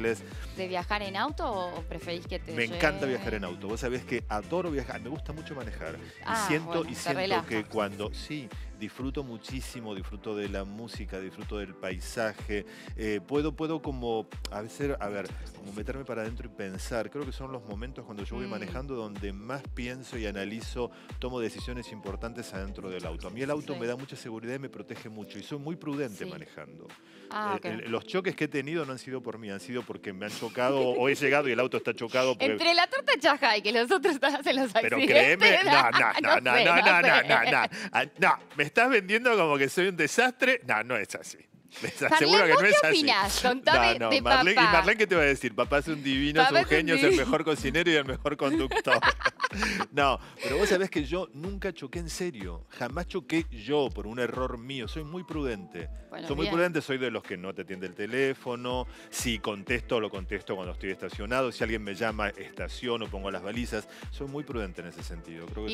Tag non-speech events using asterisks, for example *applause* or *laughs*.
inglés. ¿De viajar en auto o preferís que te Me encanta viajar en auto. Vos sabés que adoro viajar, me gusta mucho manejar. Ah, y siento, bueno, y siento relaja. que cuando, sí, disfruto muchísimo, disfruto de la música, disfruto del paisaje. eh, puedo, puedo como, a veces, a ver, como meterme para adentro y pensar. Creo que son los momentos cuando yo voy Mm. manejando donde más pienso y analizo, tomo decisiones importantes adentro del auto. A mí el auto Sí. me da mucha seguridad y me protege mucho. Y soy muy prudente Sí. manejando. Ah, Eh, el- los choques que he tenido no han sido por mí, han sido porque me han chocado *laughs* o he llegado y el auto está chocado. porque- Entre la torta chaja y que los otros *laughs* hacen los Pero accidentes. créeme, *laughs* no, no, no, no, sé, no, no, no, sé. no, no. Ah, No, me estás vendiendo como que soy un desastre. No, no es así. *laughs* Les aseguro que ¿vos no es así. opinás? Contame no, no, de Marlene, papá. ¿Y Marlene qué te va a decir? Papá es un divino, Papá es un genio, es el mejor cocinero y el mejor conductor. *laughs* no, pero vos sabés que yo nunca choqué en serio. Jamás choqué yo por un error mío. Soy muy prudente. Bueno, soy muy bien. prudente, soy de los que no te atiende el teléfono. Si contesto, lo contesto cuando estoy estacionado. Si alguien me llama, estaciono, pongo las balizas. Soy muy prudente en ese sentido. Creo que